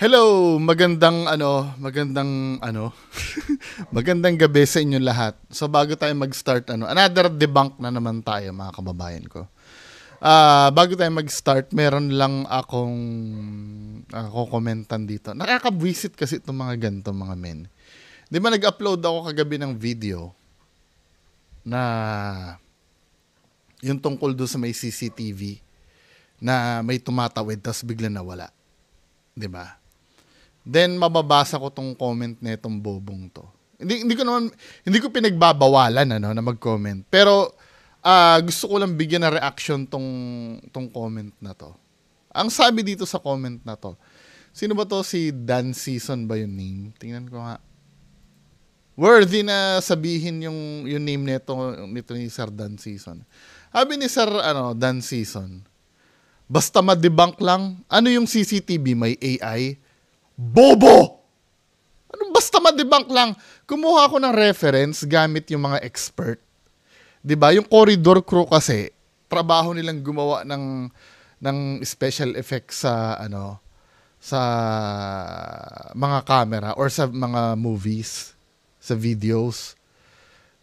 Hello, magandang ano, magandang ano, magandang gabi sa inyo lahat. So bago tayo mag-start ano, another debunk na naman tayo mga kababayan ko. Ah, uh, bago tayo mag-start, meron lang akong ako uh, komentan dito. Nakaka-visit kasi itong mga ganito mga men. Di ba nag-upload ako kagabi ng video na yung tungkol doon sa may CCTV na may tumatawid tapos bigla nawala. 'Di ba? Then mababasa ko tong comment na itong bobong to. Hindi hindi ko naman hindi ko pinagbabawalan ano na mag-comment. Pero uh, gusto ko lang bigyan ng reaction tong tong comment na to. Ang sabi dito sa comment na to, sino ba to si Dan Season ba yung name? Tingnan ko nga. Worthy na sabihin yung yung name nito nito ni Sir Dan Season. Sabi ni Sir ano Dan Season, basta ma-debunk lang, ano yung CCTV may AI? Bobo! Ano basta ma-debunk lang? Kumuha ako ng reference gamit yung mga expert. 'Di ba? Yung corridor crew kasi trabaho nilang gumawa ng ng special effects sa ano sa mga camera or sa mga movies, sa videos.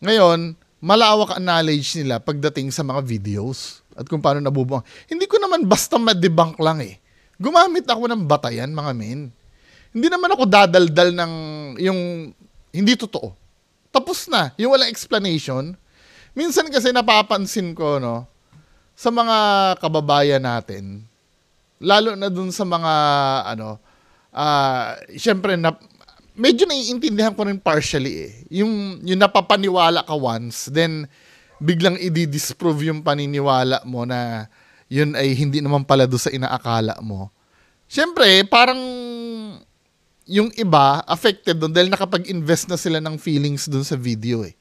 Ngayon, malawak ang knowledge nila pagdating sa mga videos at kung paano nabubuang. Hindi ko naman basta ma-debunk lang eh. Gumamit ako ng batayan, mga men hindi naman ako dadaldal ng yung hindi totoo. Tapos na, yung walang explanation. Minsan kasi napapansin ko, no, sa mga kababayan natin, lalo na dun sa mga, ano, uh, syempre, na, medyo naiintindihan ko rin partially eh. Yung, yung napapaniwala ka once, then biglang i-disprove yung paniniwala mo na yun ay hindi naman pala do sa inaakala mo. Syempre, parang yung iba affected doon dahil nakapag-invest na sila ng feelings doon sa video eh.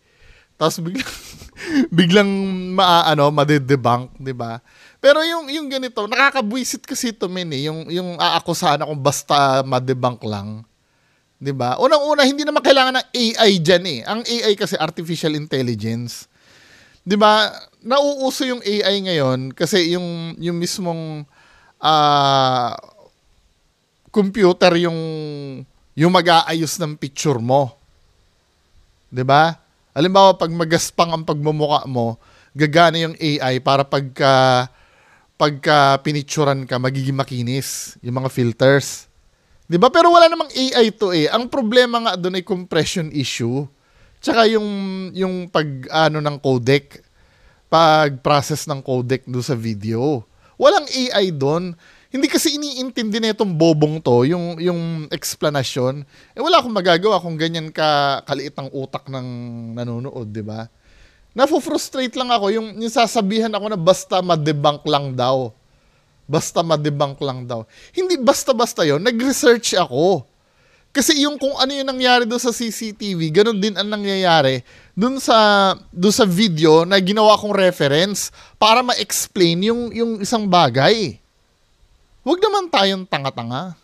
Tapos biglang biglang maaano, made-debunk, 'di ba? Pero yung yung ganito, nakakabwisit kasi ito men eh, yung yung aakusahan akong basta ma-debunk lang. 'Di ba? Unang-una hindi naman kailangan ng AI diyan eh. Ang AI kasi artificial intelligence. 'Di ba? Nauuso yung AI ngayon kasi yung yung mismong uh, computer yung yung mag-aayos ng picture mo. 'Di ba? Halimbawa pag magaspang ang pagmumukha mo, gagana yung AI para pagka pagka pinicturan ka magiging makinis yung mga filters. 'Di ba? Pero wala namang AI to eh. Ang problema nga doon ay compression issue. Tsaka yung yung pag ano ng codec, pag process ng codec do sa video. Walang AI doon. Hindi kasi iniintindi na itong bobong to, yung, yung explanation. Eh wala akong magagawa kung ganyan ka kaliit ang utak ng nanonood, di ba? Nafo-frustrate lang ako yung, yung sasabihan ako na basta ma-debunk lang daw. Basta ma-debunk lang daw. Hindi basta-basta yon Nag-research ako. Kasi yung kung ano yung nangyari doon sa CCTV, ganun din ang nangyayari doon sa doon sa video na ginawa kong reference para ma-explain yung yung isang bagay. Huwag naman tayong tanga-tanga.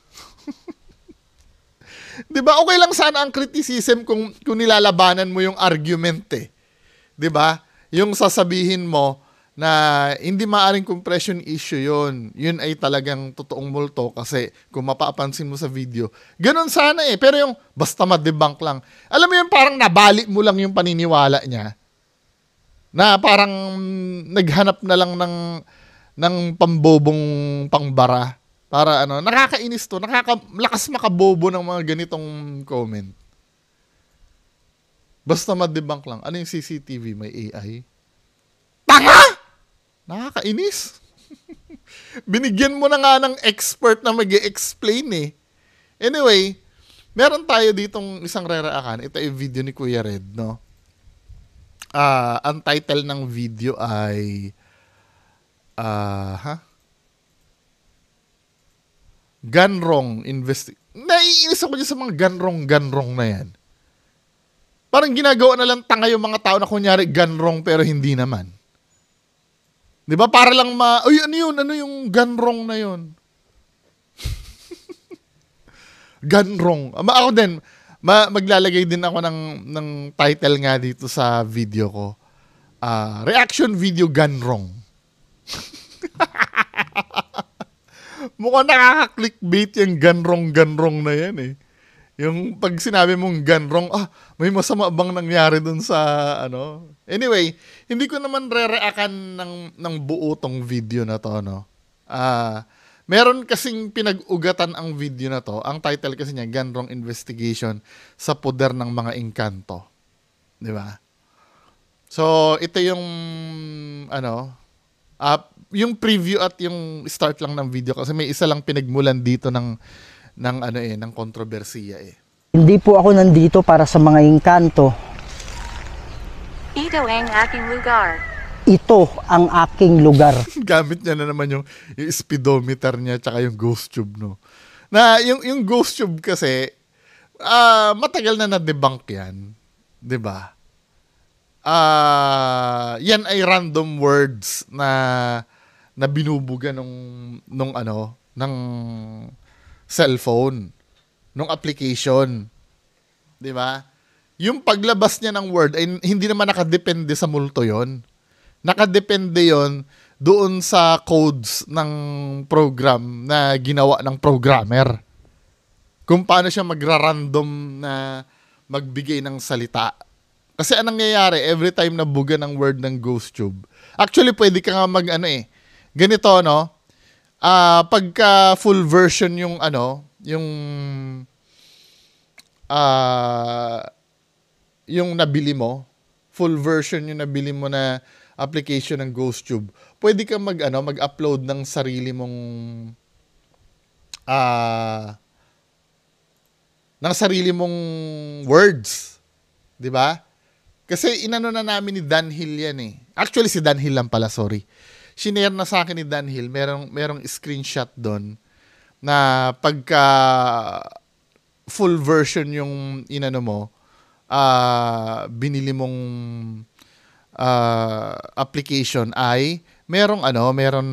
'Di ba? Okay lang sana ang criticism kung kung nilalabanan mo yung argument eh. 'Di ba? Yung sasabihin mo na hindi maaring compression issue yon yun ay talagang totoong multo kasi kung mapapansin mo sa video ganun sana eh pero yung basta ma-debunk lang alam mo yung parang nabali mo lang yung paniniwala niya na parang naghanap na lang ng ng pambobong pangbara para ano, nakakainis to, nakakalakas makabobo ng mga ganitong comment. Basta ma-debunk lang. Ano yung CCTV? May AI? Tanga! Nakakainis. Binigyan mo na nga ng expert na mag explain eh. Anyway, meron tayo ditong isang reraakan. Ito ay video ni Kuya Red, no? Uh, ang title ng video ay uh, ha? Ganrong investi... Naiinis ako dyan sa mga ganrong-ganrong na yan. Parang ginagawa na lang tanga yung mga tao na kunyari ganrong pero hindi naman. Di ba? Para lang ma... Uy, ano yun? Ano yung ganrong na yun? ganrong. Ako din, ma maglalagay din ako ng, ng title nga dito sa video ko. Uh, reaction video ganrong. mukhang nakaka-clickbait yung ganrong-ganrong na yan eh. Yung pag sinabi mong ganrong, ah, may masama bang nangyari dun sa, ano? Anyway, hindi ko naman re-reakan ng, ng buo tong video na to, no? Ah, meron kasing pinag-ugatan ang video na to. Ang title kasi niya, Ganrong Investigation sa Poder ng Mga Engkanto. Di ba? So, ito yung, ano, uh, yung preview at yung start lang ng video kasi may isa lang pinagmulan dito ng ng ano eh, ng kontrobersiya eh. Hindi po ako nandito para sa mga engkanto. Ito ang aking lugar. Ito ang aking lugar. Gamit niya na naman yung, yung speedometer niya tsaka yung ghost tube, no? Na yung, yung ghost tube kasi, uh, matagal na na-debunk yan. 'di ba? Uh, yan ay random words na na binubuga nung nung ano, ng cellphone, nung application. 'Di ba? Yung paglabas niya ng word ay hindi naman nakadepende sa multo 'yon. Nakadepende 'yon doon sa codes ng program na ginawa ng programmer. Kung paano siya magra-random na magbigay ng salita. Kasi anong nangyayari, every time na buga ng word ng ghost tube, actually pwede ka nga mag ano eh, ganito no, uh, pagka full version yung ano, yung uh, yung nabili mo, full version yung nabili mo na application ng GhostTube, pwede ka mag ano, mag-upload ng sarili mong uh, ng sarili mong words. 'Di ba? Kasi inano na namin ni Dan Hill yan eh. Actually si Dan Hill lang pala, sorry shinare na sa akin ni Dan Hill, merong, merong screenshot doon na pagka full version yung inano mo, uh, binili mong uh, application ay merong ano, meron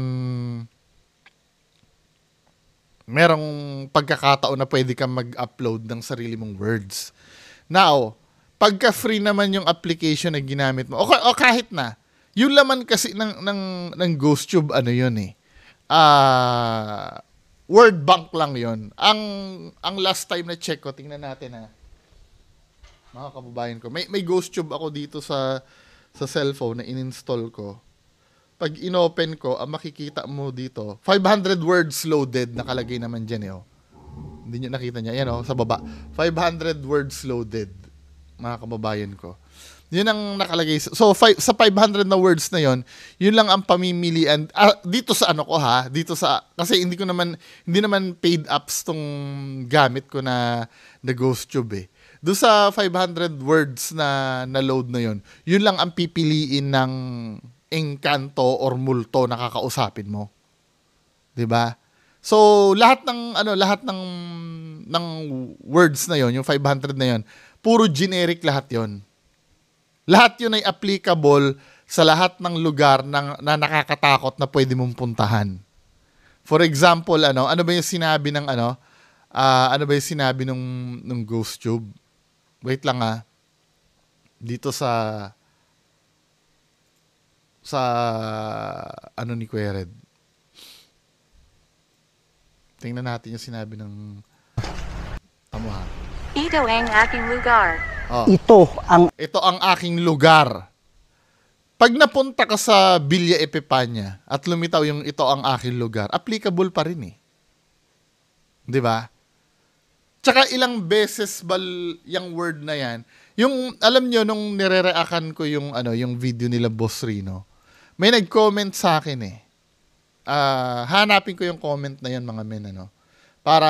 merong pagkakataon na pwede kang mag-upload ng sarili mong words. Now, pagka free naman yung application na ginamit mo, o, o kahit na, yung laman kasi ng ng ng GhostTube ano 'yun eh. Ah, uh, word bank lang 'yon. Ang ang last time na check ko, tingnan natin ha. Mga kababayan ko. May may GhostTube ako dito sa sa cellphone na ininstall ko. Pag inopen ko, ang makikita mo dito, 500 words loaded nakalagay naman diyan eh. Oh. Hindi niyo nakita niya. Yan oh, sa baba. 500 words loaded. Mga kababayan ko. Yun ang nakalagay. So, five, sa 500 na words na yon yun lang ang pamimilian. Ah, dito sa ano ko ha, dito sa, kasi hindi ko naman, hindi naman paid apps tong gamit ko na, na GhostTube eh. Doon sa 500 words na na-load na yon yun lang ang pipiliin ng engkanto or multo na kakausapin mo. 'Di ba? So, lahat ng ano, lahat ng ng words na yon, yung 500 na yon, puro generic lahat yon lahat yun ay applicable sa lahat ng lugar ng, na nakakatakot na pwede mong puntahan. For example, ano, ano ba yung sinabi ng ano? Uh, ano ba yung sinabi nung nung Ghost Tube? Wait lang ah. Dito sa sa ano ni Quered. Tingnan natin yung sinabi ng Tamo ha. Ito ang aking lugar. Oh. Ito ang ito ang aking lugar. Pag napunta ka sa Villa Epipanya at lumitaw yung ito ang aking lugar, applicable pa rin eh. 'Di ba? Tsaka ilang beses ba yung word na yan? Yung alam nyo nung nirereakan ko yung ano, yung video nila Boss Rino. May nag-comment sa akin eh. Uh, hanapin ko yung comment na yan mga men ano para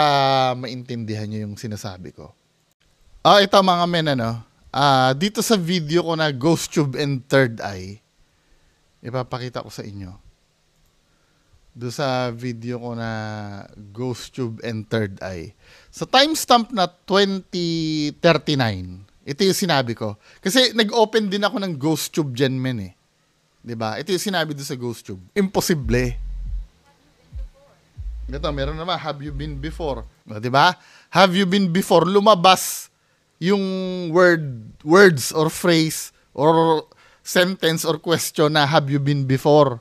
maintindihan nyo yung sinasabi ko. Ah, ito mga men, ano, ah, dito sa video ko na Ghost Tube and Third Eye, ipapakita ko sa inyo. Do sa video ko na Ghost Tube and Third Eye. Sa timestamp na 2039, ito yung sinabi ko. Kasi nag-open din ako ng Ghost Tube dyan, men eh. 'Di ba? Ito yung sinabi do sa Ghost Tube. Imposible. Ito, meron naman, have you been before? 'Di ba? Have you been before? Lumabas yung word words or phrase or sentence or question na have you been before?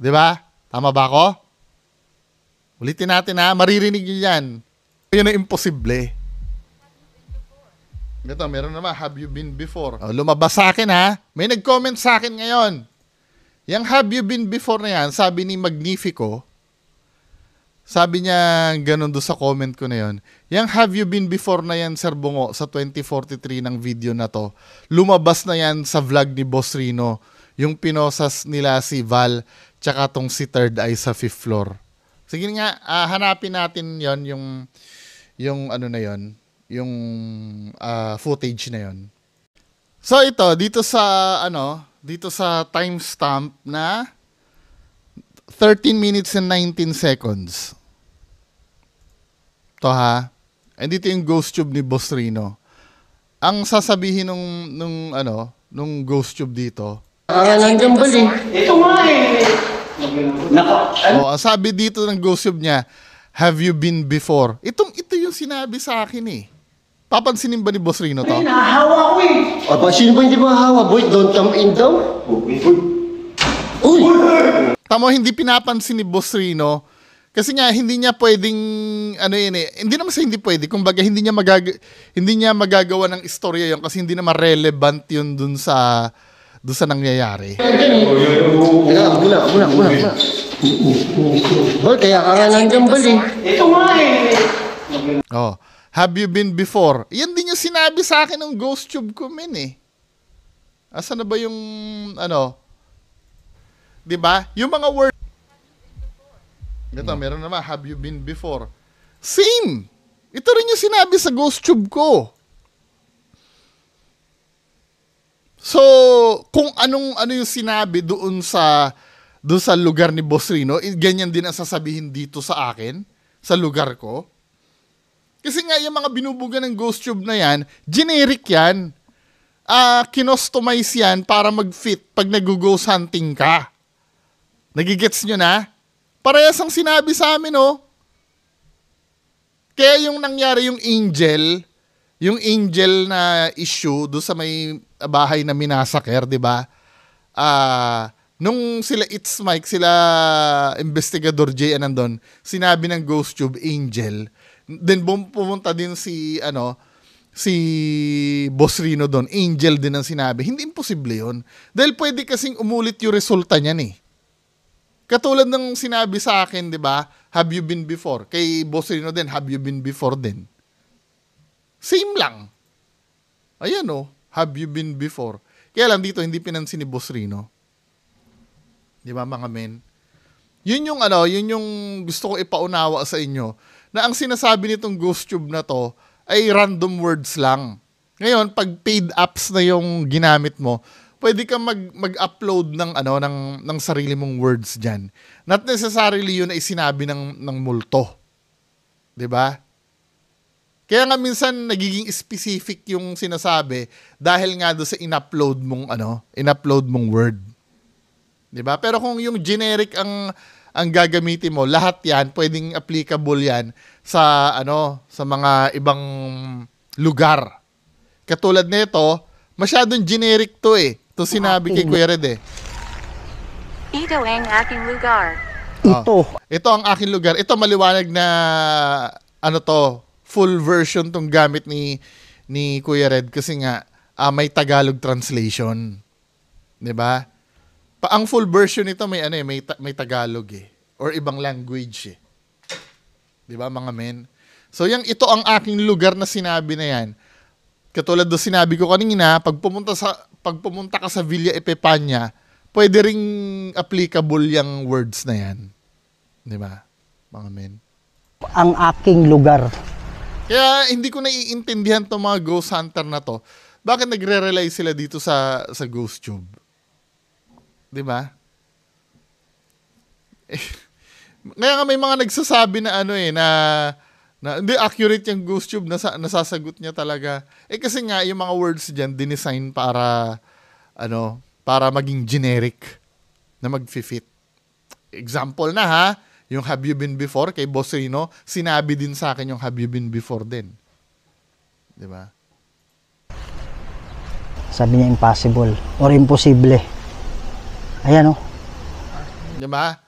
'Di ba? Tama ba ako? Ulitin natin ha, maririnig nyo yan. Yun ang imposible. Ito, meron naman, have you been before? Oh, lumabas sa akin ha. May nag-comment sa akin ngayon. Yang have you been before na yan, sabi ni Magnifico, sabi niya ganun do sa comment ko na yon. Yang have you been before na yan, Sir Bungo, sa 2043 ng video na to, lumabas na yan sa vlog ni Boss Rino, yung pinosas nila si Val, tsaka tong si Third Eye sa fifth floor. Sige nga, ah, hanapin natin yon yung, yung ano na yon yung ah, footage na yon. So ito, dito sa, ano, dito sa timestamp na 13 minutes and 19 seconds. To ha. And dito yung ghost tube ni Boss Rino. Ang sasabihin nung, nung ano, nung ghost tube dito, Ah, ba eh? Ito nga eh. Nako, oh, ang sabi dito ng ghost tube niya, have you been before? Itong, ito yung sinabi sa akin eh. Papansinin ba ni Boss Rino to? nahawa ko eh. Aba, sino ba hindi mahawa? Boy, don't come in daw. Uy! Tamo hindi pinapansin ni Boss Rino kasi nga hindi niya pwedeng ano yun eh, hindi naman sa hindi pwede, kumbaga hindi niya magag hindi niya magagawa ng istorya yun kasi hindi naman relevant yun dun sa dun sa nangyayari. Muna, muna, muna, muna. Boy, kaya ka nga nandiyan? Ito nga eh. Oh, have you been before? Yan din yung sinabi sa akin ng ghost tube ko min eh. Asa na ba yung ano? 'Di ba? Yung mga word Ito, meron naman, have you been before? Same! Ito rin yung sinabi sa ghost tube ko. So, kung anong ano yung sinabi doon sa doon sa lugar ni Boss Rino, eh, ganyan din ang sasabihin dito sa akin, sa lugar ko. Kasi nga yung mga binubuga ng ghost tube na yan, generic yan. Ah, kinostomize yan para mag-fit pag nag-ghost hunting ka. Nagigets nyo na? Parehas ang sinabi sa amin, oh. Kaya yung nangyari yung angel, yung angel na issue do sa may bahay na minasaker, 'di ba? Ah, nung sila It's Mike, sila investigador Jay nandun, sinabi ng Ghost Tube Angel. Then pumunta din si ano, si Boss Rino doon. Angel din ang sinabi. Hindi imposible 'yon. Dahil pwede kasing umulit yung resulta niyan eh. Katulad ng sinabi sa akin, 'di ba? Have you been before? Kay Boss Rino din, have you been before din? Same lang. Ayan oh, have you been before? Kaya lang dito hindi pinansin ni Boss Rino. 'Di ba mga men? Yun yung ano, yun yung gusto ko ipaunawa sa inyo na ang sinasabi nitong ghost tube na to ay random words lang. Ngayon, pag paid apps na yung ginamit mo, pwede kang mag, mag-upload ng ano ng ng sarili mong words diyan. Not necessarily yun ay sinabi ng ng multo. 'Di ba? Kaya nga minsan nagiging specific yung sinasabi dahil nga do sa in-upload mong ano, in-upload mong word. 'Di ba? Pero kung yung generic ang ang gagamitin mo, lahat 'yan pwedeng applicable 'yan sa ano, sa mga ibang lugar. Katulad nito, masyadong generic 'to eh. 'To sinabi kay Kuya Red eh. Ito ang aking lugar. Ito Ito ang aking lugar. Ito maliwanag na ano to, full version tong gamit ni ni Kuya Red kasi nga ah, may Tagalog translation. 'Di ba? Pa ang full version nito may ano eh, may ta- may Tagalog eh or ibang language eh. 'Di ba mga men? So yang ito ang aking lugar na sinabi na yan. Katulad do sinabi ko kanina, pag pumunta sa pag pumunta ka sa Villa Epepania, pwede ring applicable yung words na yan. 'Di ba? Mga men. ang aking lugar. Kaya hindi ko naiintindihan tong mga ghost hunter na to. Bakit nagre-rely sila dito sa sa ghost tube? 'Di ba? Eh, Kaya nga may mga nagsasabi na ano eh na na hindi accurate yung ghost tube nasa, nasasagot niya talaga. Eh kasi nga yung mga words diyan dinesign para ano, para maging generic na mag-fit. Example na ha, yung have you been before kay Boss Rino, sinabi din sa akin yung have you been before din. 'Di ba? Sabi niya impossible or imposible. Ayan oh. 'Di ba?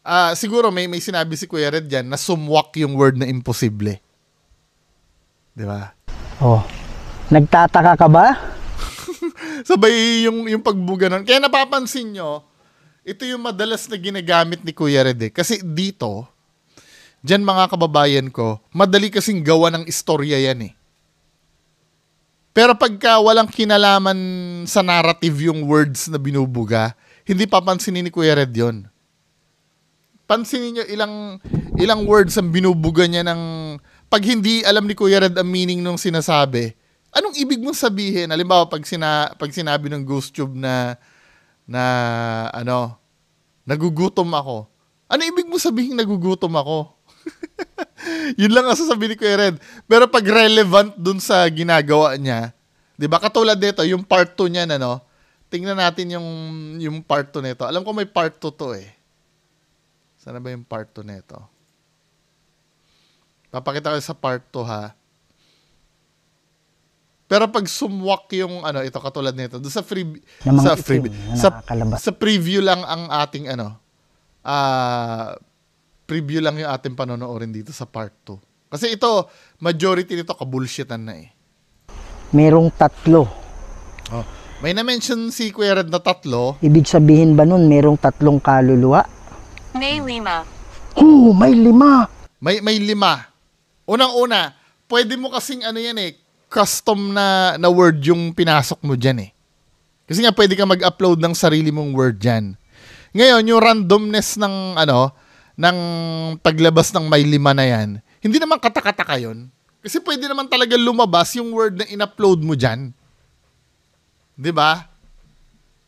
Ah, siguro may may sinabi si Kuya Red diyan na sumwak yung word na imposible. 'Di ba? Oh. Nagtataka ka ba? Sabay yung yung pagbuga nun. Kaya napapansin nyo, ito yung madalas na ginagamit ni Kuya Red eh. Kasi dito, dyan mga kababayan ko, madali kasing gawa ng istorya yan eh. Pero pagka walang kinalaman sa narrative yung words na binubuga, hindi papansinin ni Kuya Red yon. Pansinin nyo ilang, ilang words ang binubuga niya ng... Pag hindi alam ni Kuya Red ang meaning nung sinasabi, anong ibig mong sabihin? Halimbawa, pag, sina, pag sinabi ng Ghost Tube na, na, ano, nagugutom ako. Ano ibig mo sabihin nagugutom ako? Yun lang ang sasabihin ni Kuya Red. Pero pag relevant dun sa ginagawa niya, di ba? Katulad dito, yung part 2 niya, ano, tingnan natin yung, yung part 2 nito. Alam ko may part 2 to eh. Sana ba yung part 2 nito? Papakita ko sa part 2 ha. Pero pag sumwak yung ano, ito katulad nito, doon sa free sa free sa, sa preview lang ang ating ano ah preview lang yung ating panonoodin dito sa part 2. Kasi ito, majority nito kabullshitan na eh. Merong tatlo. Oh. May na-mention si Kuya Red na tatlo. Ibig sabihin ba nun merong tatlong kaluluwa? May lima. Oh, may lima. May may lima. Unang-una, pwede mo kasing ano yan eh, custom na na word yung pinasok mo diyan eh. Kasi nga pwede ka mag-upload ng sarili mong word diyan. Ngayon, yung randomness ng ano, ng paglabas ng may lima na yan, hindi naman katakataka yun. Kasi pwede naman talaga lumabas yung word na in-upload mo diyan. 'Di ba?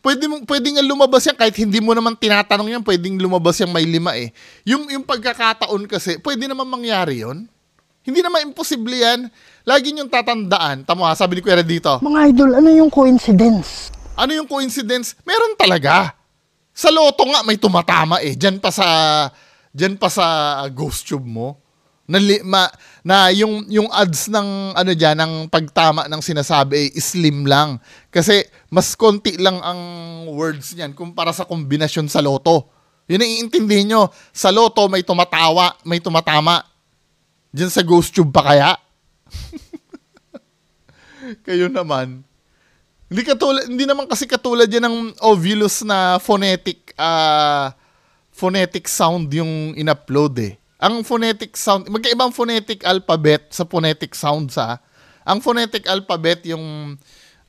Pwede mo pwede nga lumabas yan kahit hindi mo naman tinatanong yan, pwedeng lumabas yung may lima eh. Yung yung pagkakataon kasi, pwede naman mangyari 'yon. Hindi naman imposible yan. Lagi niyong tatandaan. Tamo ha, sabi ni Kuya dito. Mga idol, ano yung coincidence? Ano yung coincidence? Meron talaga. Sa loto nga may tumatama eh. Diyan pa sa diyan pa sa ghost tube mo. Na, ma, na yung yung odds ng ano diyan ng pagtama ng sinasabi eh, slim lang. Kasi mas konti lang ang words niyan kumpara sa kombinasyon sa loto. Yun ang iintindihin nyo. Sa loto may tumatawa, may tumatama. Diyan sa ghost tube pa kaya? Kayo naman. Hindi katulad hindi naman kasi katulad yan ng Ovulus na phonetic ah phonetic sound yung in-upload eh. Ang phonetic sound, magkaibang phonetic alphabet sa phonetic sound sa. Ang phonetic alphabet yung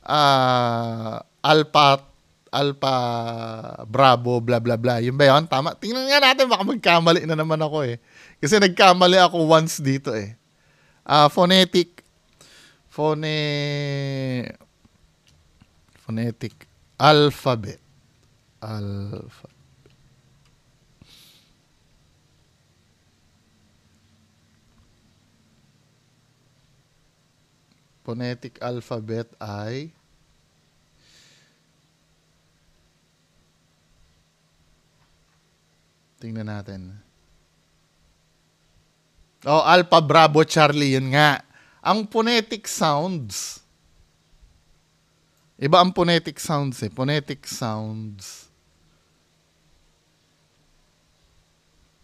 ah alpha alpha bravo bla bla bla. Yung ba yun? Tama. Tingnan nga natin baka magkamali na naman ako eh. Kasi nagkamali ako once dito eh. Ah phonetic phone phonetic alphabet alpha phonetic alphabet ay tingnan natin oh alpha bravo charlie yun nga ang phonetic sounds Iba ang phonetic sounds eh. Phonetic sounds.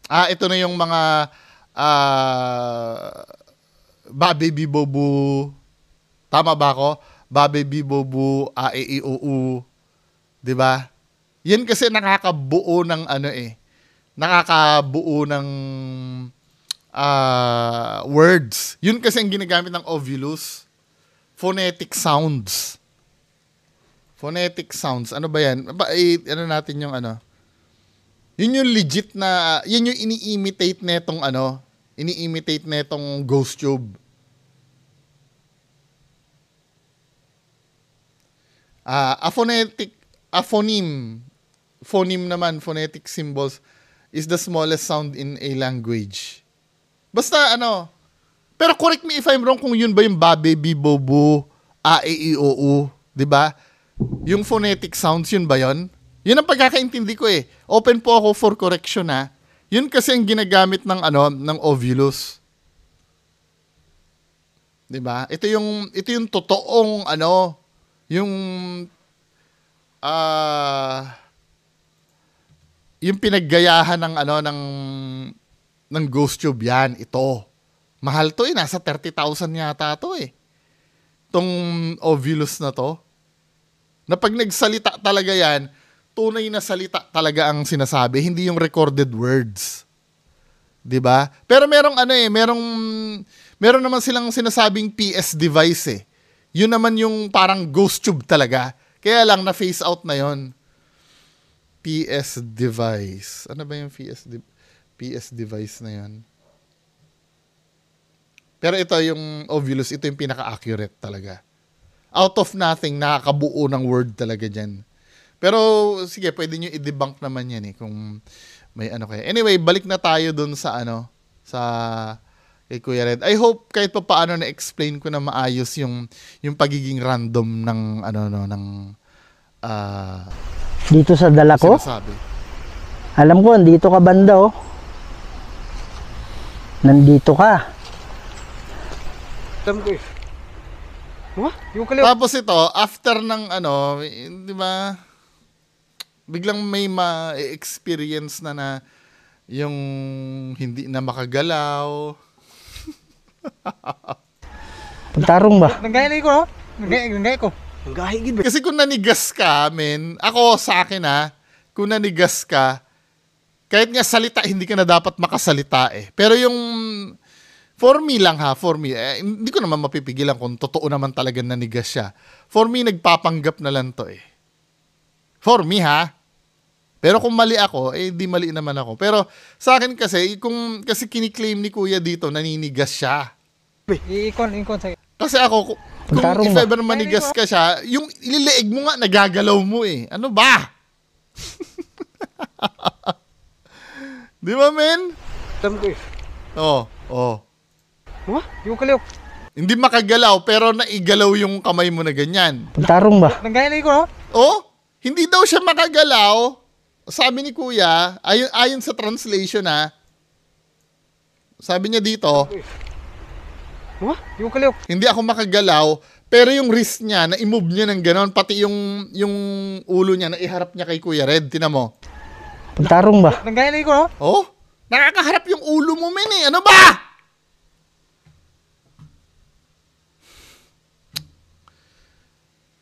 Ah, ito na yung mga ah babe bibobu. Tama ba ako? Babe bibobu, a e i o u. 'Di ba? Yan kasi nakakabuo ng ano eh. Nakakabuo ng ah words. Yun kasi ang ginagamit ng Ovulus. Phonetic sounds. Phonetic sounds. Ano ba yan? Ba, eh, ano natin yung ano? Yun yung legit na, yun yung ini-imitate netong ano, ini-imitate netong ghost tube. Ah, a phonetic, a phoneme, phoneme naman, phonetic symbols, is the smallest sound in a language. Basta ano, pero correct me if I'm wrong kung yun ba yung babe, bibo, bu, a, e, i, o, u. Di ba? Yung phonetic sounds, yun ba yun? Yun ang pagkakaintindi ko eh. Open po ako for correction ha. Yun kasi ang ginagamit ng ano, ng Ovulus. 'Di ba? Ito yung ito yung totoong ano, yung ah yung pinaggayahan ng ano ng ng Ghost Tube yan, ito. Mahal to eh, nasa 30,000 yata to eh. Tong Ovulus na to. Na pag nagsalita talaga yan, tunay na salita talaga ang sinasabi, hindi yung recorded words. 'Di ba? Pero merong ano eh, merong meron naman silang sinasabing PS device eh. Yun naman yung parang ghost tube talaga. Kaya lang na face out na yon. PS device. Ano ba yung PS de- PS device na yon? Pero ito yung Ovulus, ito yung pinaka-accurate talaga. Out of nothing, nakakabuo ng word talaga dyan. Pero sige, pwede nyo i-debunk naman yan eh kung may ano kaya. Anyway, balik na tayo dun sa ano, sa kay Kuya Red. I hope kahit pa paano na explain ko na maayos yung yung pagiging random ng ano no ng ah Dito sa dala ko, sinasabi. alam ko, andito ka banda oh. Nandito ka. Alam ko eh. Yung kaliwa. Tapos ito, after ng ano, di ba, biglang may ma-experience na na yung hindi na makagalaw. Pagtarong ba? Nanggaya na ko, no? Nanggaya ko. Ang gahigid ba? Kasi kung nanigas ka, men, ako sa akin ha, kung nanigas ka, kahit nga salita, hindi ka na dapat makasalita eh. Pero yung, for me lang ha, for me, eh, hindi ko naman mapipigilan kung totoo naman talaga nanigas siya. For me, nagpapanggap na lang to eh. For me ha. Pero kung mali ako, eh di mali naman ako. Pero sa akin kasi, kung kasi kiniklaim ni Kuya dito, naninigas siya. I-icon, i-icon sa... Kasi ako, ku- kung Pagtarong if ba? ever manigas ka siya, yung ilileeg mo nga, nagagalaw mo eh. Ano ba? Di ba, men? Alam ko eh. Oo, oh, oh. Wah, yung kaliwa. Hindi makagalaw, pero naigalaw yung kamay mo na ganyan. Pagtarong ba? Nanggaya na ko, no? Oh, hindi daw siya makagalaw. Sabi ni Kuya, ayon, ayon sa translation ha, sabi niya dito, Wah, yung kaliwa. hindi ako makagalaw, pero yung wrist niya, na-move niya ng ganon, pati yung, yung ulo niya, naiharap niya kay Kuya Red. Tinan mo. Pagtarong ba? Nanggaya na ko, no? Oh, nakakaharap yung ulo mo, men eh. Ano ba?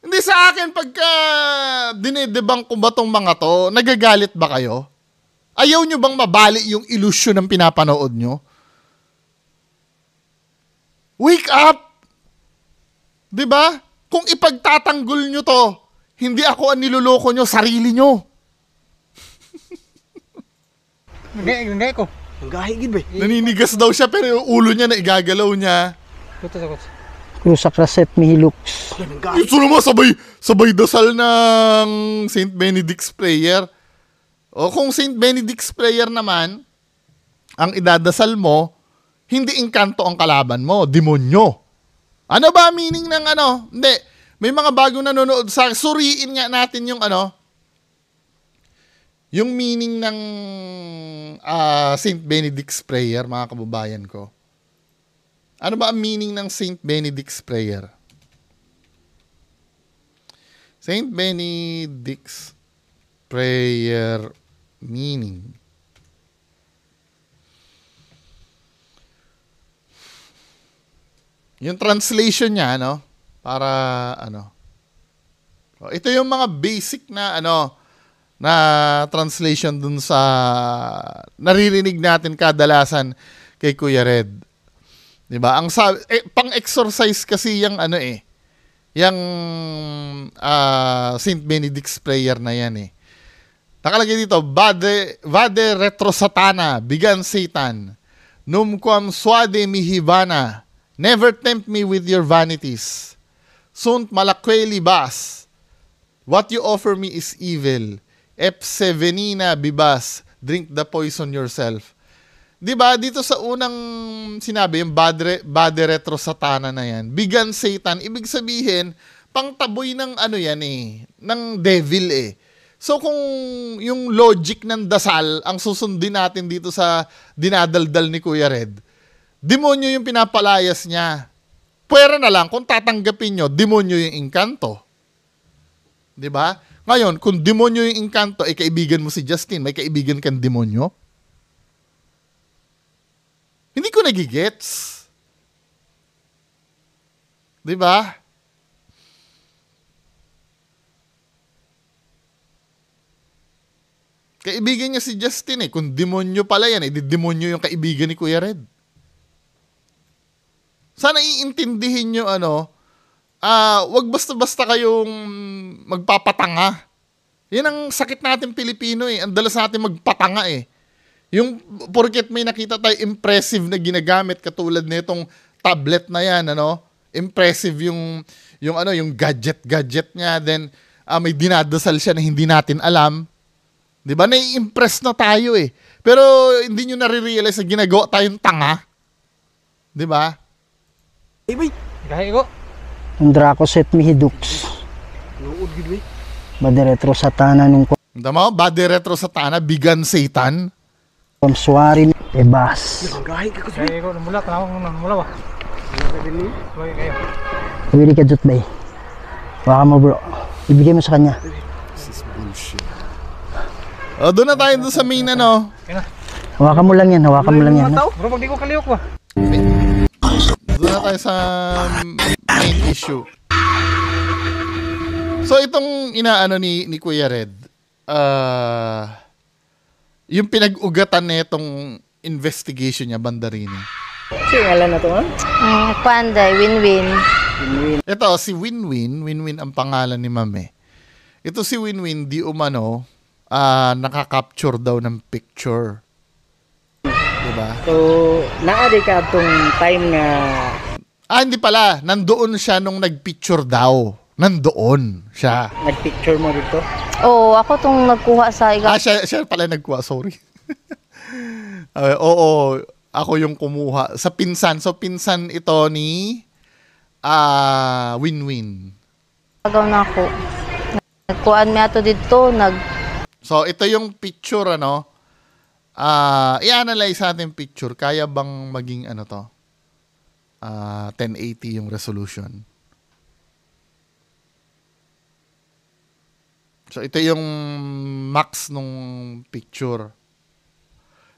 Hindi sa akin, pagka dinedebang ko ba tong mga to, nagagalit ba kayo? Ayaw nyo bang mabali yung illusion ng pinapanood nyo? Wake up! 'Di ba? Kung ipagtatanggol nyo to, hindi ako ang niloloko nyo, sarili nyo. Nanggaya, nanggaya ko. Ang gahigid ba? Naninigas daw siya pero yung ulo niya na igagalaw niya. Kuto sa kuto. Cruza Craset Mihilux. Ito naman sabay, sabay dasal ng St. Benedict's Prayer. O kung St. Benedict's Prayer naman, ang idadasal mo, hindi engkanto ang kalaban mo, demonyo. Ano ba meaning ng ano? Hindi. May mga bagong nanonood sa suriin nga natin yung ano, yung meaning ng ah, St. Benedict's Prayer, mga kababayan ko. Ano ba ang meaning ng St. Benedict's Prayer? St. Benedict's Prayer meaning. Yung translation niya, ano, para, ano, Oh, ito yung mga basic na, ano, na translation dun sa naririnig natin kadalasan kay Kuya Red. 'Di ba? Ang sabi, eh, pang-exercise kasi yung ano eh. Yung ah, St. Benedict's prayer na yan eh. Nakalagay dito, Vade, vade retro satana, bigan Satan, num quam suade mihibana, never tempt me with your vanities. Sunt malaqueli bas, what you offer me is evil. Epse venina bibas, drink the poison yourself. 'Di ba dito sa unang sinabi yung bad, bad retro satana na yan, bigan Satan, ibig sabihin pangtaboy ng ano yan eh, ng devil eh. So kung yung logic ng dasal ang susundin natin dito sa dinadaldal ni Kuya Red, demonyo yung pinapalayas niya. Pwera na lang kung tatanggapin nyo, demonyo yung engkanto. 'Di ba? Ngayon, kung demonyo yung Encanto, eh kaibigan mo si Justin, may kaibigan kang demonyo? Hindi ko nagigets. 'Di ba? Kaibigan niya si Justin eh. Kung demonyo pala yan, eh, di demonyo yung kaibigan ni Kuya Red. Sana iintindihin nyo ano, ah, wag basta-basta kayong magpapatanga. Yan ang sakit natin Pilipino eh. Ang dalas natin magpatanga eh. Yung porket may nakita tayo impressive na ginagamit katulad nitong tablet na yan, ano? Impressive yung yung ano, yung gadget gadget niya then ah, may dinadasal siya na hindi natin alam. 'Di ba? Nai-impress na tayo eh. Pero hindi niyo nare-realize na ginagawa tayong tanga. 'Di ba? Gahi ko. Ang Draco set mi hidux. Madiretro sa tanan ng Tama, body retro sa tana, bigan satan. Komswari Ebas. Pwede ka jut bay. Baka mo bro. Ibigay mo sa kanya. This is bullshit. Oh, doon na tayo doon sa main ano. Hawakan mo lang yan. Hawakan mo lang yan. ha? Bro, pag di ko kaliyok ba? Doon na tayo sa main issue. So itong inaano ni ni Kuya Red, ah yung pinag-ugatan nitong investigation niya bandarini. Sino ngalan na to ha? Mm, Panday, win-win. Ito si Winwin, Winwin ang pangalan ni Mame. Ito si Winwin di umano ah nakaka-capture daw ng picture. Diba? So, naari ka itong time nga Ah, hindi pala. Nandoon siya nung nagpicture daw. Nandoon siya. nag-picture mo dito. Oo, ako tong nagkuha sa iga. Ah, siya, siya pala nagkuha. Sorry. Ah, oo, ako yung kumuha. Sa pinsan. So, pinsan ito ni ah Win-Win. Agaw na ako. Nagkuhaan mi ato dito, nag So, ito yung picture, ano. Ah, i-analyze natin yung picture. Kaya bang maging ano to? Ah, 1080 yung resolution. So, ito yung max nung picture.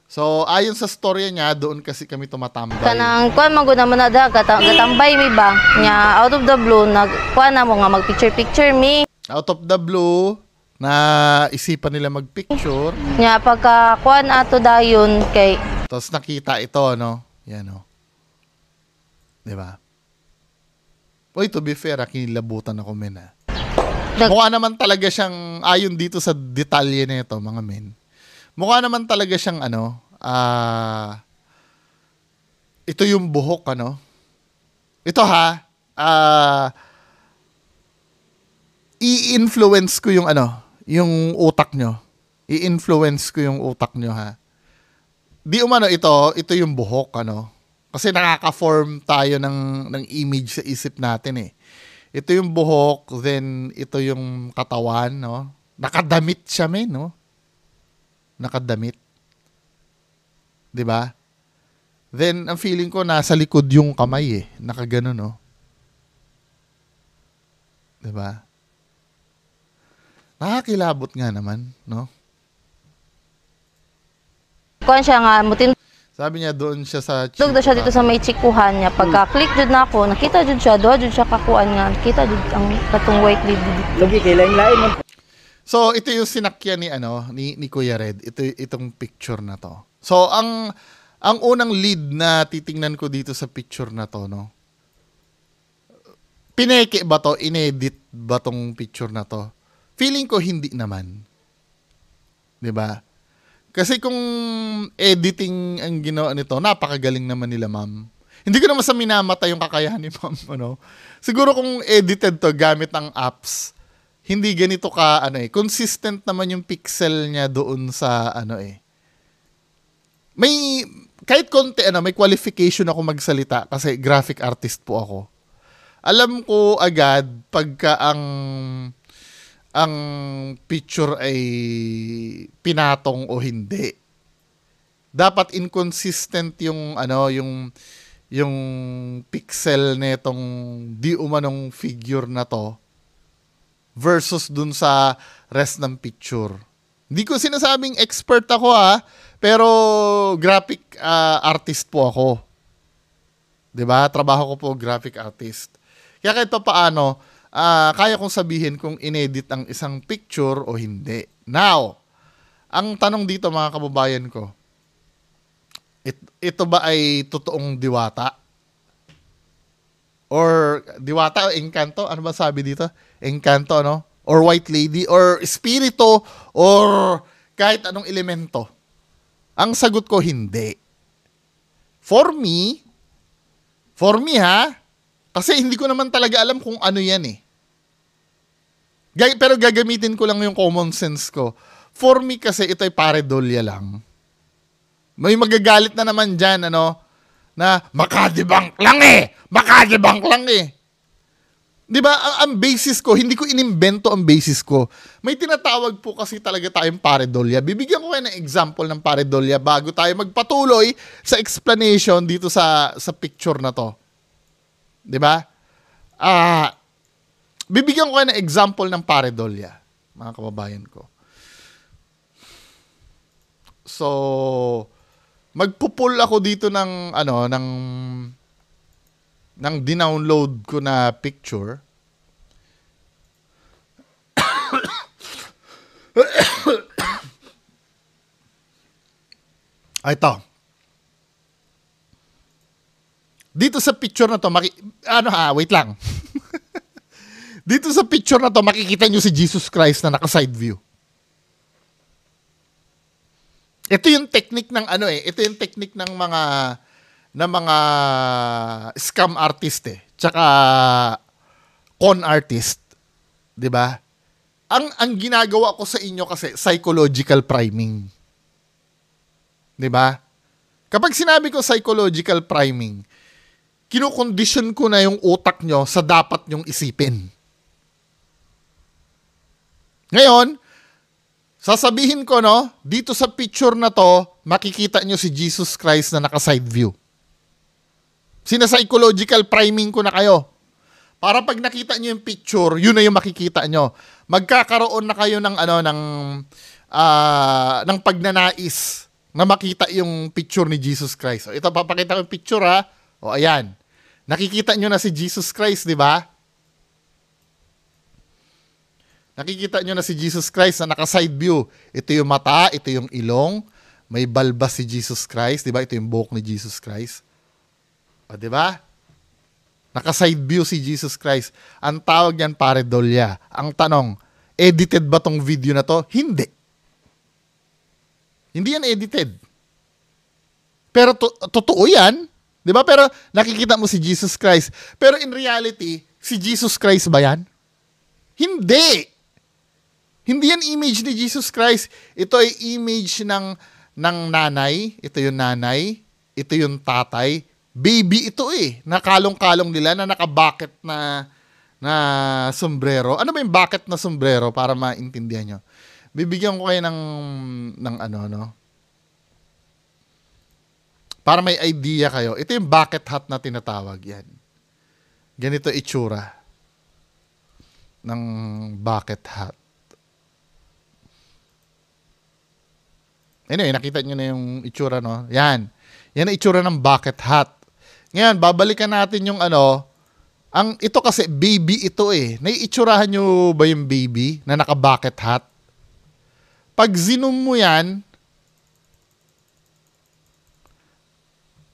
So, ayon sa storya niya, doon kasi kami tumatambay. kanang kuan man gud naman na da gatambay mi ba nya out of the blue nag kuan na mo nga mag picture picture mi Out of the blue, na isipan nila magpicture. nya pagka kuan ato dayon kay Tapos nakita ito, no? Yan, no? Di ba? Uy, to be fair, ah, kinilabutan ako, men, ah. Nag- Mukha naman talaga siyang, ayon dito sa detalye nito, mga men. Mukha naman talaga siyang, ano, ah, ito yung buhok, ano? Ito, ha? Ah, i-influence ko yung, ano, yung utak nyo. I-influence ko yung utak nyo, ha? di umano ito, ito yung buhok ano. Kasi nakaka-form tayo ng ng image sa isip natin eh. Ito yung buhok, then ito yung katawan, no? Nakadamit siya, men, no? Nakadamit. 'Di ba? Then ang feeling ko nasa likod yung kamay eh, nakagano no. 'Di ba? Nakakilabot nga naman, no? kuan siya nga mutin Sabi niya doon siya sa Dug na siya dito sa may chikuhan niya. Pagka click jud na ako, nakita jud siya, doha jud siya kakuan nga. Nakita jud ang katong white lady dito. Lagi kay lain-lain. So, ito yung sinakyan ni ano ni, ni Kuya Red. Ito itong picture na to. So, ang ang unang lead na titingnan ko dito sa picture na to, no. Pineke ba to? Inedit ba tong picture na to? Feeling ko hindi naman. 'Di ba? Kasi kung editing ang ginawa nito, napakagaling naman nila, ma'am. Hindi ko naman sa minamata yung kakayahan ni ma'am, ano. Siguro kung edited to gamit ang apps, hindi ganito ka ano eh consistent naman yung pixel niya doon sa ano eh may kahit konti ano may qualification ako magsalita kasi graphic artist po ako alam ko agad pagka ang ang picture ay pinatong o hindi dapat inconsistent yung ano yung yung pixel netong di umanong figure na to versus dun sa rest ng picture. Hindi ko sinasabing expert ako ha, pero graphic ah, artist po ako. 'Di ba? Trabaho ko po graphic artist. Kaya kahit pa paano, ah, kaya kong sabihin kung inedit ang isang picture o hindi. Now, ang tanong dito mga kababayan ko, it- ito ba ay totoong diwata? Or diwata o engkanto? Ano ba sabi dito? Engkanto, ano? Or white lady? Or espiritu? Or kahit anong elemento? Ang sagot ko, hindi. For me, for me ha, kasi hindi ko naman talaga alam kung ano yan eh. Gag- pero gagamitin ko lang yung common sense ko. For me kasi ito ay paredolya lang. May magagalit na naman dyan, ano, na makadibang lang eh! Makadibang lang eh! Di ba, ang, ang basis ko, hindi ko inimbento ang basis ko. May tinatawag po kasi talaga tayong paredolya. Bibigyan ko kayo ng example ng paredolya bago tayo magpatuloy sa explanation dito sa, sa picture na to. Di ba? Ah, bibigyan ko kayo ng example ng paredolya, mga kababayan ko. So, magpupul ako dito ng ano ng ng dinownload ko na picture. Ah, ito. Dito sa picture na to, maki- ano ha, wait lang. Dito sa picture na to, makikita nyo si Jesus Christ na naka-side view. Ito yung technique ng ano eh, ito yung technique ng mga ng mga scam artist eh, tsaka con artist, 'di ba? Ang ang ginagawa ko sa inyo kasi psychological priming. 'Di ba? Kapag sinabi ko psychological priming, kinokondisyon ko na yung utak nyo sa dapat nyong isipin. Ngayon, sasabihin ko, no, dito sa picture na to, makikita nyo si Jesus Christ na naka-side view. Sina-psychological priming ko na kayo. Para pag nakita nyo yung picture, yun na yung makikita nyo. Magkakaroon na kayo ng ano ng ah, ng pagnanais na makita yung picture ni Jesus Christ. O, ito papakita ko yung picture ha. O ayan. Nakikita nyo na si Jesus Christ, di ba? Nakikita nyo na si Jesus Christ na naka-side view. Ito yung mata, ito yung ilong, may balbas si Jesus Christ, di ba? Ito yung buhok ni Jesus Christ. O, di ba? Naka-side view si Jesus Christ. Ang tawag niyan pare dolya. Ang tanong, edited ba tong video na to? Hindi. Hindi yan edited. Pero to- totoo yan. Di ba? Pero nakikita mo si Jesus Christ. Pero in reality, si Jesus Christ ba yan? Hindi. Hindi yan image ni Jesus Christ. Ito ay image ng, ng nanay. Ito yung nanay. Ito yung tatay. Baby ito eh. Nakalong-kalong nila na nakabucket na na sombrero. Ano ba yung bucket na sombrero para maintindihan nyo? Bibigyan ko kayo ng, ng ano, no? Para may idea kayo. Ito yung bucket hat na tinatawag yan. Ganito itsura ng bucket hat. Anyway, nakita nyo na yung itsura, no? Yan. Yan ang itsura ng bucket hat. Ngayon, babalikan natin yung ano, ang ito kasi baby ito eh. Naiitsurahan nyo ba yung baby na naka-bucket hat? Pag zinom mo yan,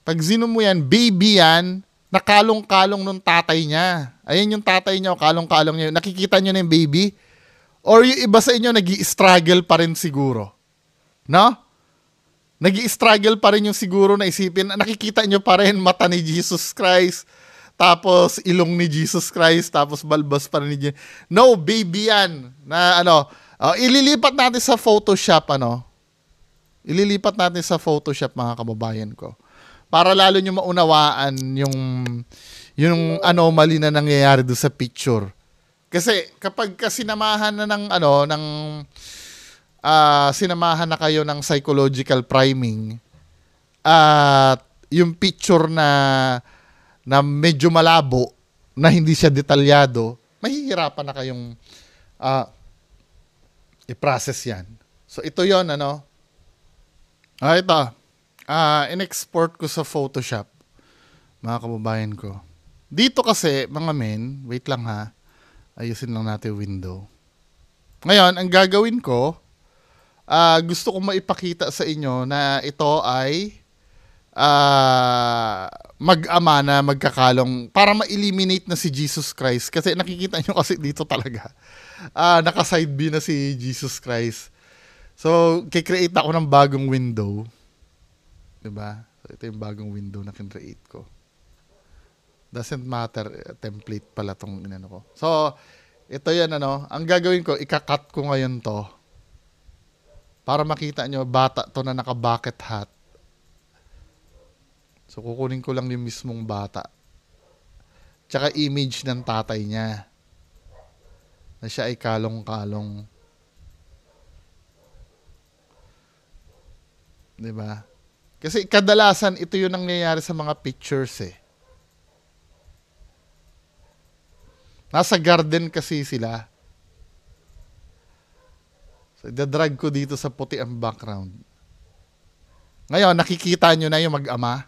pag zinom mo yan, baby yan, nakalong-kalong nung tatay niya. Ayan yung tatay niya, kalong-kalong niya. Nakikita nyo na yung baby? Or yung iba sa inyo, nag struggle pa rin siguro. No? nag struggle pa rin yung siguro na isipin, nakikita nyo pa rin mata ni Jesus Christ, tapos ilong ni Jesus Christ, tapos balbas pa rin ni Jesus. No, baby yan. Na ano, uh, ililipat natin sa Photoshop, ano? Ililipat natin sa Photoshop, mga kababayan ko. Para lalo nyo maunawaan yung, yung anomaly na nangyayari doon sa picture. Kasi kapag kasinamahan na ng ano, ng ah, sinamahan na kayo ng psychological priming at yung picture na na medyo malabo na hindi siya detalyado, mahihirapan na kayong ah, i-process yan. So, ito yon ano. Ah, ito. Ah, in-export ko sa Photoshop. Mga kababayan ko. Dito kasi, mga men, wait lang ha. Ayusin lang natin window. Ngayon, ang gagawin ko, ah, gusto ko maipakita sa inyo na ito ay ah, mag-ama na magkakalong para ma-eliminate na si Jesus Christ. Kasi nakikita nyo kasi dito talaga. Ah, naka-side B na si Jesus Christ. So, kikreate ako ng bagong window. 'Di ba? So, ito yung bagong window na kinreate ko. Doesn't matter, eh, template pala tong inano ko. So, ito yan ano, ang gagawin ko, ikakat ko ngayon to para makita nyo, bata to na naka-bucket hat. So, kukunin ko lang yung mismong bata. Tsaka image ng tatay niya. Na siya ay kalong-kalong. 'Di ba? Kasi kadalasan ito yung nangyayari sa mga pictures eh. Nasa garden kasi sila. So, idadrag ko dito sa puti ang background. Ngayon, nakikita nyo na yung mag-ama.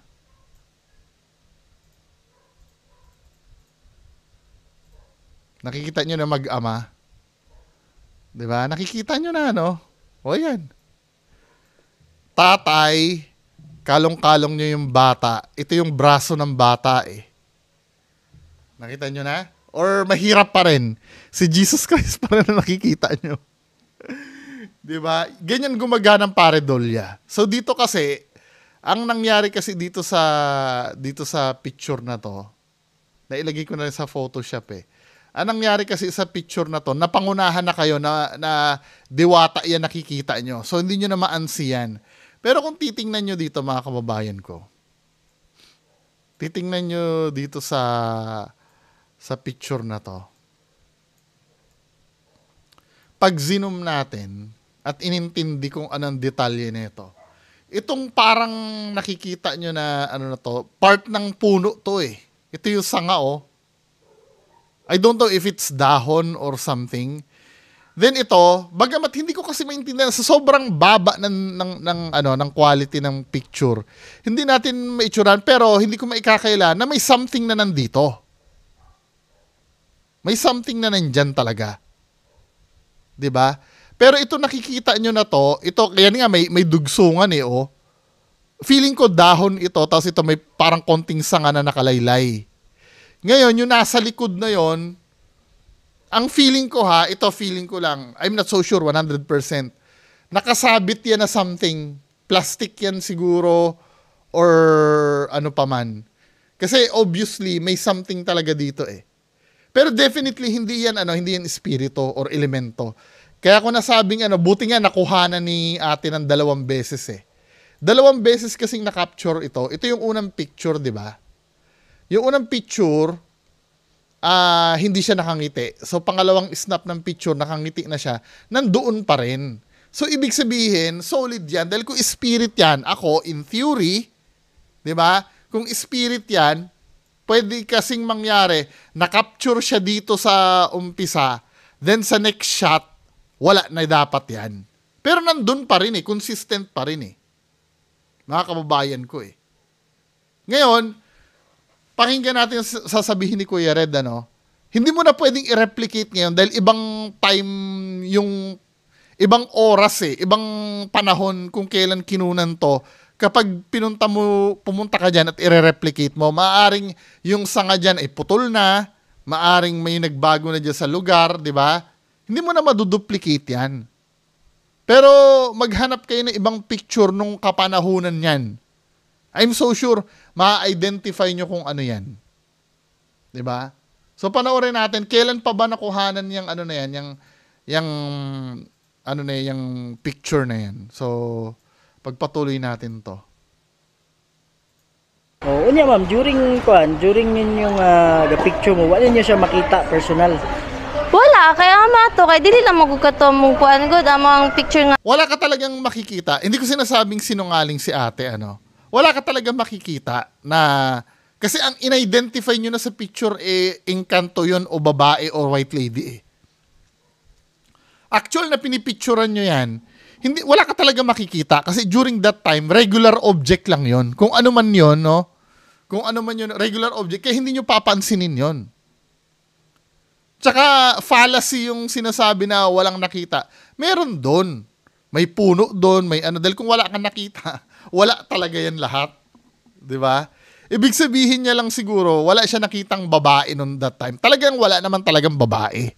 Nakikita nyo na mag-ama. 'Di ba? Nakikita nyo na, no? O yan. Tatay, kalong-kalong nyo yung bata. Ito yung braso ng bata eh. Nakita nyo na? Or mahirap pa rin. Si Jesus Christ pa rin na nakikita nyo. 'Di ba? Ganyan gumagana ang paredolya. So dito kasi ang nangyari kasi dito sa dito sa picture na to, nailagay ko na rin sa Photoshop eh. Ang nangyari kasi sa picture na to, napangunahan na kayo na, na diwata yan nakikita nyo. So hindi nyo na maansi yan. Pero kung titingnan nyo dito mga kababayan ko, titingnan nyo dito sa sa picture na to. Pag zoom natin at inintindi kung anong detalye nito, itong parang nakikita nyo na ano na to, part ng puno to eh. Ito yung sanga oh. I don't know if it's dahon or something. Then ito, bagamat hindi ko kasi maintindihan sa sobrang baba ng ng ng ano ng quality ng picture. Hindi natin maitsuran pero hindi ko maikakaila na may something na nandito. May something na nandyan talaga. 'Di ba? Pero ito nakikita nyo na to, ito kaya nga may may dugsungan eh oh. Feeling ko dahon ito tapos ito may parang konting sanga na nakalaylay. Ngayon, yung nasa likod na yon, ang feeling ko ha, ito feeling ko lang, I'm not so sure 100%. Nakasabit yan na something, plastic yan siguro, or ano pa man. Kasi obviously, may something talaga dito eh. Pero definitely, hindi yan, ano, hindi yan espiritu or elemento. Kaya ko nasabing, ano, buti nga nakuha na ni ate ng dalawang beses eh. Dalawang beses kasing na-capture ito. Ito yung unang picture, di ba? Yung unang picture, ah hindi siya nakangiti. So, pangalawang snap ng picture, nakangiti na siya. Nandoon pa rin. So, ibig sabihin, solid yan. Dahil kung spirit yan, ako, in theory, di ba? Kung spirit yan, pwede kasing mangyari, na-capture siya dito sa umpisa, then sa next shot, wala na dapat yan. Pero nandun pa rin eh, consistent pa rin eh. Mga kababayan ko eh. Ngayon, pakinggan natin yung sasabihin ni Kuya Red, ano, hindi mo na pwedeng i-replicate ngayon dahil ibang time yung ibang oras eh, ibang panahon kung kailan kinunan to. Kapag pinunta mo, pumunta ka dyan at i-replicate mo, maaring yung sanga dyan ay putol na, maaring may nagbago na dyan sa lugar, di ba? Hindi mo na maduduplicate yan. Pero maghanap kayo ng ibang picture nung kapanahunan yan. I'm so sure ma-identify nyo kung ano yan. 'Di ba? So panoorin natin kailan pa ba nakuhanan yung ano na yan, yung yung ano na yung picture na yan. So pagpatuloy natin 'to. Oh, unya ma'am, during kuan, during ninyong uh, the picture mo, wala niyo siya makita personal. Wala, kaya nga to, kay dili lang magkukato mong kuan good, amang picture nga Wala ka talagang makikita. Hindi ko sinasabing sinungaling si ate ano. Wala ka talagang makikita na kasi ang in-identify nyo na sa picture eh, engkanto yon o babae or white lady eh. actual na pinipicturean nyo yan, hindi, wala ka talaga makikita kasi during that time, regular object lang yon Kung ano man yon no? Kung ano man yun, regular object, kaya hindi nyo papansinin yon Tsaka fallacy yung sinasabi na walang nakita. Meron doon. May puno doon, may ano. Dahil kung wala kang nakita, wala talaga yan lahat. 'Di ba? Ibig sabihin niya lang siguro, wala siya nakitang babae noon that time. Talagang wala naman talagang babae.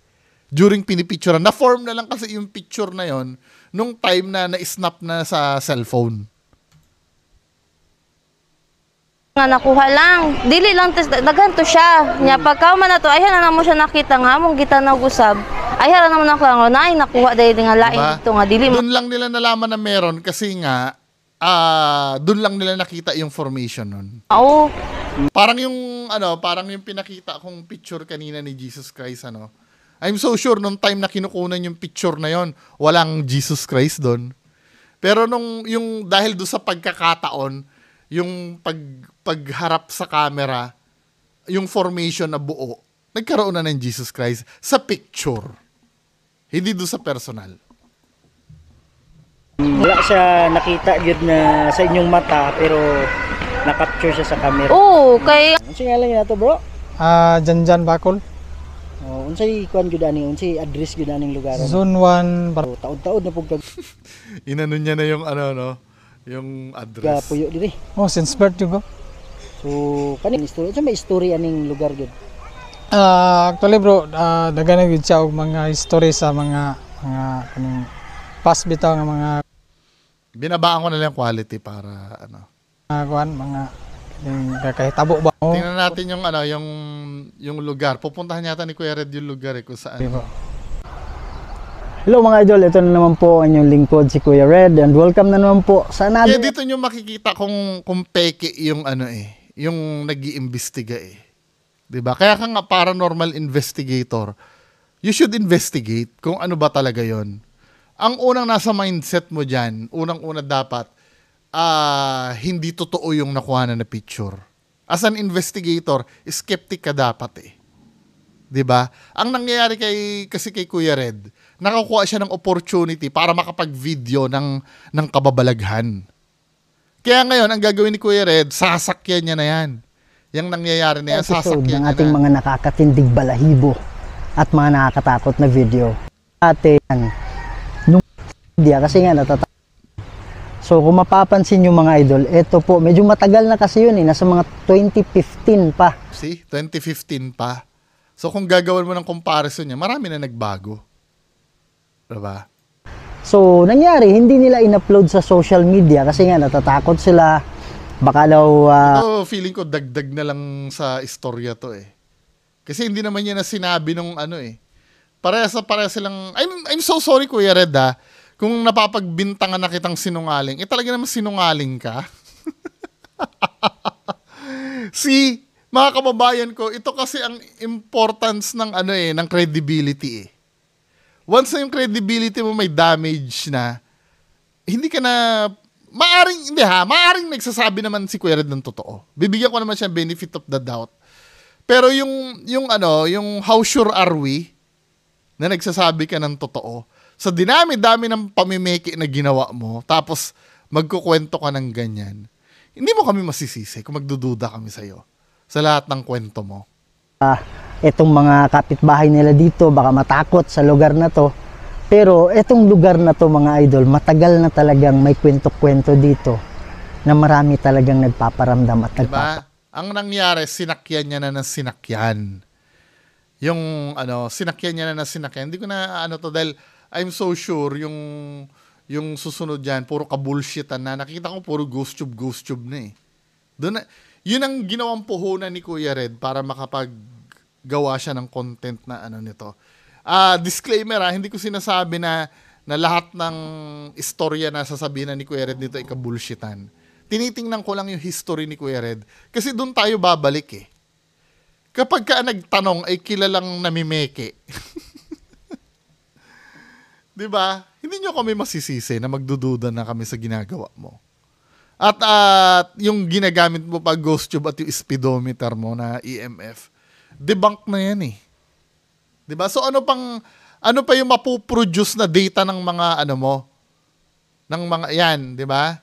During pinipicture. Na-form na lang kasi yung picture na yon nung time na na-snap na sa cellphone. nga nakuha lang. Dili lang tes daghan to siya. Nya pagka man na to ay na mo siya nakita nga among kita nagusab. Ay hala naman ako lang nay nakuha dahil nga lain Diba? dito nga dili Doon lang nila nalaman na meron kasi nga ah doon lang nila nakita yung formation nun. Oo. Parang yung ano, parang yung pinakita kong picture kanina ni Jesus Christ ano. I'm so sure nung time na kinukunan yung picture na yon, walang Jesus Christ doon. Pero nung yung dahil do sa pagkakataon, yung pag pagharap sa camera, yung formation na buo, nagkaroon na ng Jesus Christ sa picture. Hindi do sa personal. Wala siya nakita yun na sa inyong mata pero na-capture siya sa camera. Oo, kay Unsay nga lang nato bro? Ah, Janjan Bakol. Oh, unsay kuan gyud ani, unsay address gyud aning lugar. Zone 1, Bar- So, taod-taod na pug kag Inano niya na yung ano no, yung address. puyo diri. Oh, since birth yung ko. So, kaning istorya, sa may istorya aning lugar gyud. Ah, actually bro, uh, daghan na gyud siya og mga history sa mga mga kaning past bitaw nga mga Binabaan ko na lang yung quality para ano. mga kuan, mga yung kakahitabo ba? Oh, Tingnan natin yung ano, yung yung lugar. Pupuntahan yata ni Kuya Red yung lugar eh kung saan. di ba? Hello mga idol, ito na naman po ang inyong lingkod si Kuya Red and welcome na naman po sa Kaya another dito nyo makikita kung kung peke yung ano eh, yung nag-iimbestiga eh. 'Di ba? Kaya ka nga paranormal investigator. You should investigate kung ano ba talaga 'yon. Ang unang nasa mindset mo diyan, unang-una dapat ah hindi totoo yung nakuha na na picture. As an investigator, skeptic ka dapat eh. 'Di ba? Ang nangyayari kay kasi kay Kuya Red, nakakuha siya ng opportunity para makapag-video ng ng kababalaghan. Kaya ngayon, ang gagawin ni Kuya Red, sasakyan niya na yan. Yung nangyayari na yan, episode sasakyan ng niya ating na. mga nakakatindig balahibo at mga nakakatakot na video. Atin, media kasi nga natatakot. So kung mapapansin nyo mga idol, ito po, medyo matagal na kasi yun eh, nasa mga 2015 pa. See? 2015 pa. So kung gagawin mo ng comparison niya, marami na nagbago. Diba? So nangyari, hindi nila in-upload sa social media kasi nga natatakot sila. Baka daw ah, So, feeling ko dagdag na lang sa istorya to eh. Kasi hindi naman niya na sinabi nung ano eh. Parehas sa parehas silang... I'm, I'm so sorry Kuya Red ah. Kung napapagbintangan na kitang sinungaling, eh talaga naman sinungaling ka. si mga kababayan ko, ito kasi ang importance ng ano eh, ng credibility eh. Once na yung credibility mo may damage na, hindi ka na maaring hindi ha, maaring nagsasabi naman si Kuya Red ng totoo. Bibigyan ko naman siya benefit of the doubt. Pero yung yung ano, yung how sure are we na nagsasabi ka ng totoo. Sa dinami-dami ng pamimeki na ginawa mo, tapos magkukwento ka ng ganyan. Hindi mo kami masisisi kung magdududa kami sa'yo sa lahat ng kwento mo. itong mga kapitbahay nila dito baka matakot sa lugar na to. Pero itong lugar na to mga idol, matagal na talagang may kwento-kwento dito na marami talagang nagpaparamdam at nagpapa Diba? Ang nangyari, sinakyan niya na ng sinakyan. Yung, ano, sinakyan niya na ng sinakyan. Hindi ko na, ano to, dahil I'm so sure yung, yung susunod dyan, puro ka-bullshitan na. Nakita ko puro ghost tube, ghost tube na eh. Doon yun ang ginawang puhunan ni Kuya Red para makapaggawa siya ng content na ano nito. Ah, disclaimer ah, hindi ko sinasabi na na lahat ng istorya na sasabihin na ni Kuya Red nito ay kabulshitan. Tinitingnan ko lang yung history ni Kuya Red. Kasi doon tayo babalik eh. Kapag ka nagtanong ay kilalang namimeke. 'Di ba? Hindi nyo kami masisisi na magdududa na kami sa ginagawa mo. At at yung ginagamit mo pa ghost tube at yung speedometer mo na EMF, debunk na yan eh. 'Di ba? So ano pang ano pa yung mapuproduce na data ng mga ano mo? Ng mga, yan, di ba?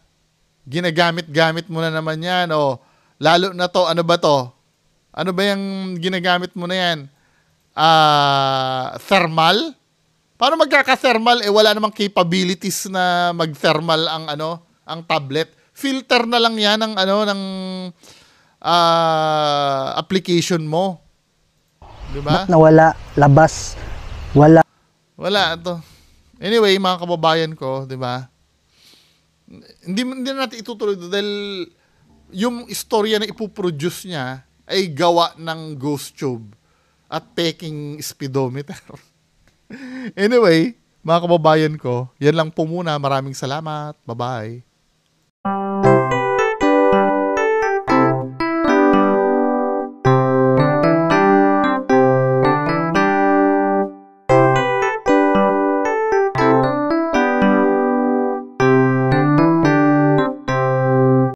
Ginagamit-gamit mo na naman yan. O, lalo na to, ano ba to? Ano ba yung ginagamit mo na yan? Ah, thermal? Paano magkaka-thermal? Eh, wala namang capabilities na mag-thermal ang ano, ang tablet. Filter na lang yan ng ano, ng ah, application mo. Di ba? na wala, labas, wala. Wala to. Anyway, mga kababayan ko, 'di ba? Hindi hindi na natin itutuloy dahil yung istorya na ipoproduce niya ay gawa ng ghost tube at peking speedometer. anyway, mga kababayan ko, yan lang po muna. Maraming salamat. Bye-bye.